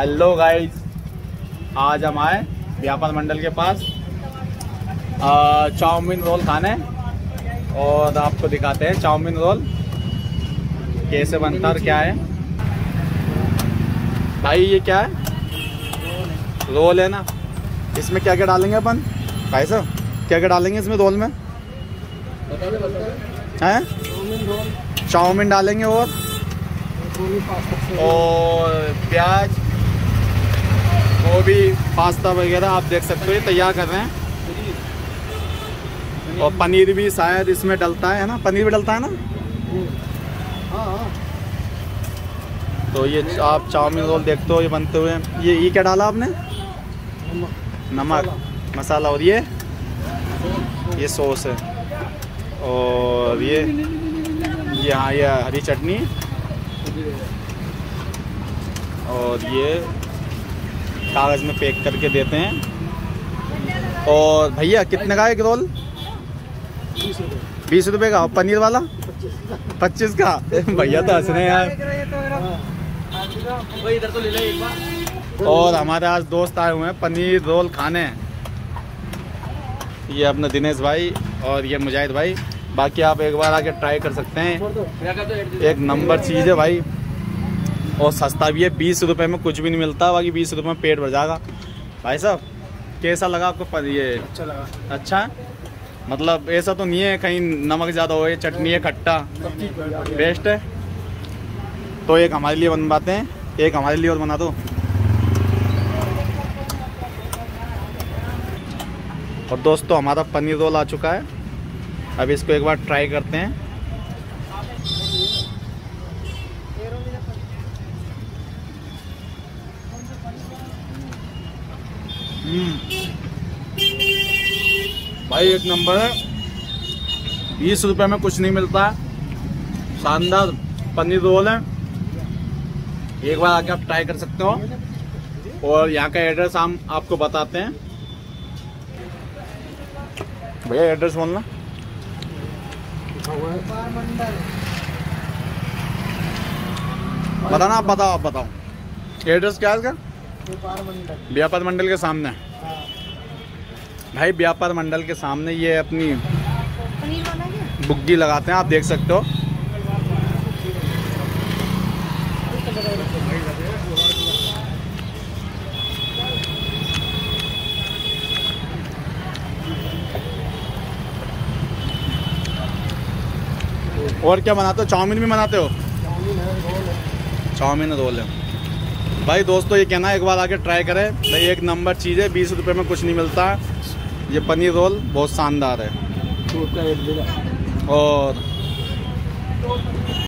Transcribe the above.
Hello guys आज हम आए व्यापार मंडल के पास। चाउमीन रोल खाने और आपको दिखाते हैं चाउमीन रोल। कैसे बनता है और क्या है? भाई, ये क्या है? रोल है ना। इसमें क्या क्या डालेंगे अपन? भाई साहब क्या क्या डालेंगे इसमें रोल में? हैं? चाउमीन डालेंगे और? और प्याज? गोभी पास्ता वगैरह आप देख सकते हो ये तैयार कर रहे हैं। और पनीर भी शायद इसमें डलता है ना? पनीर भी डलता है ना? तो ये आप चाउमीन रोल देखते हो ये बनते हुए। ये ये क्या डाला आपने? नमक। मसाला और ये? ये सॉस है। और ये? ये हाँ ये हरी चटनी। और ये कागज़ में पैक करके देते हैं। और भैया, कितने का एक रोल? बीस रुपए का। पनीर वाला? पच्चीस का। भैया तो हंस रहे हैं यार। और हमारे आज दोस्त आए हुए हैं, पनीर रोल खाने। ये अपना दिनेश भाई और ये मुजाहिद भाई। बाकी आप एक बार आके ट्राई कर सकते हैं। एक नंबर चीज़ है भाई। और सस्ता भी है। बीस रुपये में कुछ भी नहीं मिलता बाकी बीस रुपये में पेट भर जाएगा। भाई साहब कैसा लगा आपको पर ये अच्छा लगा। अच्छा? है मतलब ऐसा तो नहीं है कहीं नमक ज़्यादा हो चटनी है खट्टा। बेस्ट है। तो एक हमारे लिए बनवाते हैं। एक हमारे लिए और बना दो। और दोस्तों हमारा पनीर रोल आ चुका है। अब इसको एक बार ट्राई करते हैं। भाई एक नंबर है। बीस रुपए में कुछ नहीं मिलता। शानदार पनीर रोल है। एक बार आके आप ट्राई कर सकते हो। और यहाँ का एड्रेस हम आपको बताते हैं। भैया एड्रेस बोलना। बताना आप बताओ आप बताओ। एड्रेस क्या है इसका? व्यापार मंडल। के सामने। भाई व्यापार मंडल के सामने ये अपनी बुग्गी लगाते हैं आप देख सकते हो। और क्या बनाते हो? चाउमीन भी बनाते हो? चाउमीन रोल है। भाई दोस्तों ये कहना एक बार आके ट्राई करें। भाई एक नंबर चीज़ है बीस रुपए में कुछ नहीं मिलता। ये पनीर रोल बहुत शानदार है। और